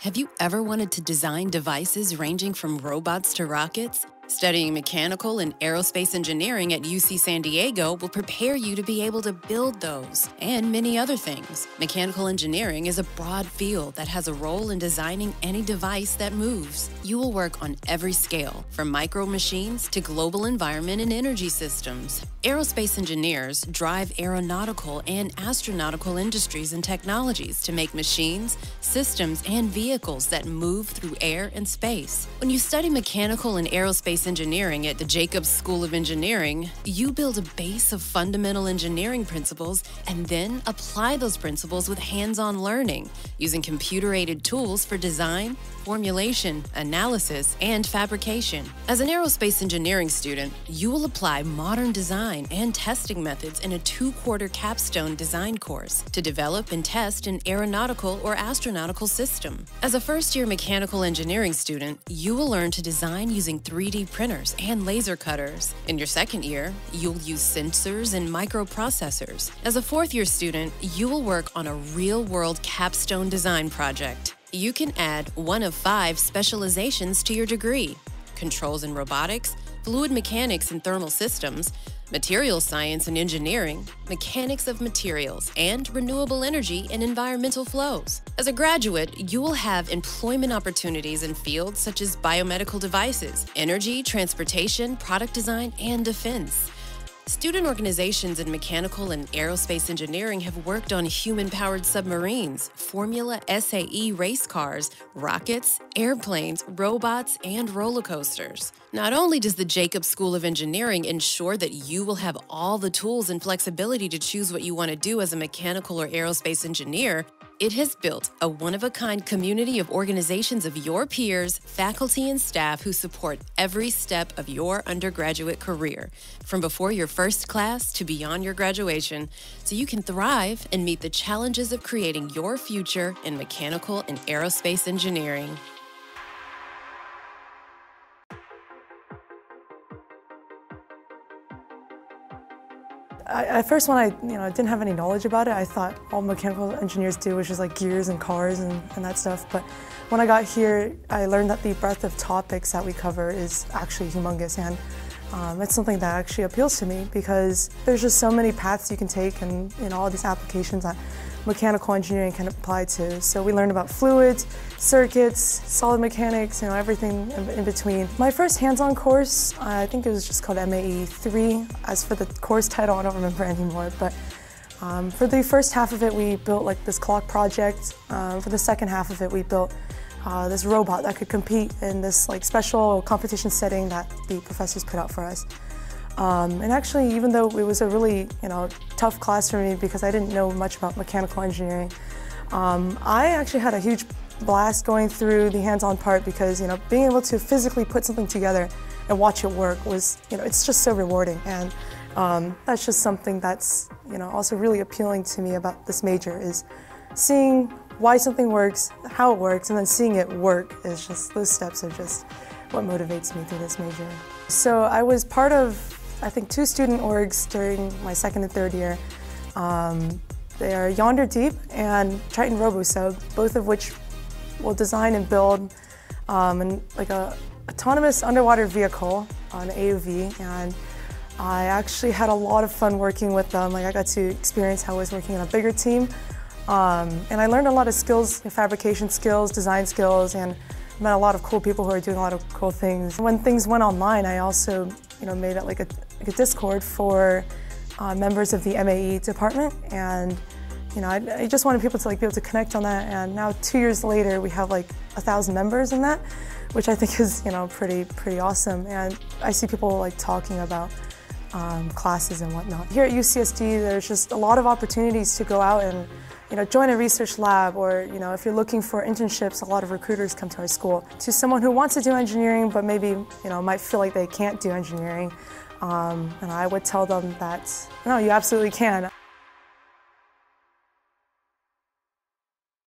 Have you ever wanted to design devices ranging from robots to rockets? Studying mechanical and aerospace engineering at UC San Diego will prepare you to be able to build those and many other things. Mechanical engineering is a broad field that has a role in designing any device that moves. You will work on every scale, from micro machines to global environment and energy systems. Aerospace engineers drive aeronautical and astronautical industries and technologies to make machines, systems, and vehicles that move through air and space. When you study mechanical and aerospace engineering at the Jacobs School of Engineering, you build a base of fundamental engineering principles and then apply those principles with hands on learning using computer aided tools for design, formulation, analysis, and fabrication. As an aerospace engineering student, you will apply modern design and testing methods in a two quarter capstone design course to develop and test an aeronautical or astronautical system. As a first year mechanical engineering student, you will learn to design using 3D printers and laser cutters. In your second year, you'll use sensors and microprocessors. As a fourth year student, you will work on a real world capstone design project. You can add one of five specializations to your degree controls and robotics, fluid mechanics and thermal systems, material science and engineering, mechanics of materials, and renewable energy and environmental flows. As a graduate, you will have employment opportunities in fields such as biomedical devices, energy, transportation, product design, and defense. Student organizations in mechanical and aerospace engineering have worked on human powered submarines, Formula SAE race cars, rockets, airplanes, robots, and roller coasters. Not only does the Jacobs School of Engineering ensure that you will have all the tools and flexibility to choose what you want to do as a mechanical or aerospace engineer, it has built a one of a kind community of organizations of your peers, faculty, and staff who support every step of your undergraduate career, from before your first class to beyond your graduation, so you can thrive and meet the challenges of creating your future in mechanical and aerospace engineering. I, at first, when I you know didn't have any knowledge about it, I thought all mechanical engineers do was just like gears and cars and, and that stuff. But when I got here, I learned that the breadth of topics that we cover is actually humongous, and um, it's something that actually appeals to me because there's just so many paths you can take and in all these applications that mechanical engineering can apply to. So we learned about fluids, circuits, solid mechanics, you know, everything in between. My first hands-on course, I think it was just called MAE 3. As for the course title, I don't remember anymore, but um, for the first half of it, we built like this clock project. Um, for the second half of it, we built uh, this robot that could compete in this like special competition setting that the professors put out for us. Um, and actually, even though it was a really you know tough class for me because I didn't know much about mechanical engineering, um, I actually had a huge blast going through the hands-on part because you know being able to physically put something together and watch it work was you know it's just so rewarding and um, that's just something that's you know also really appealing to me about this major is seeing why something works, how it works, and then seeing it work is just those steps are just what motivates me through this major. So I was part of I think, two student orgs during my second and third year. Um, they are Yonder Deep and Triton RoboSub, both of which will design and build um, an, like a autonomous underwater vehicle on AUV. And I actually had a lot of fun working with them. Like I got to experience how I was working in a bigger team. Um, and I learned a lot of skills, fabrication skills, design skills, and met a lot of cool people who are doing a lot of cool things. When things went online, I also, you know, made it like a like a Discord for uh, members of the MAE department, and you know, I, I, just wanted people to like be able to connect on that. And now, two years later, we have like a thousand members in that, which I think is you know pretty pretty awesome. And I see people like talking about um, classes and whatnot. Here at UCSD, there's just a lot of opportunities to go out and you know, join a research lab or, you know, if you're looking for internships, a lot of recruiters come to our school. To someone who wants to do engineering but maybe, you know, might feel like they can't do engineering, um, and I would tell them that, no, you absolutely can.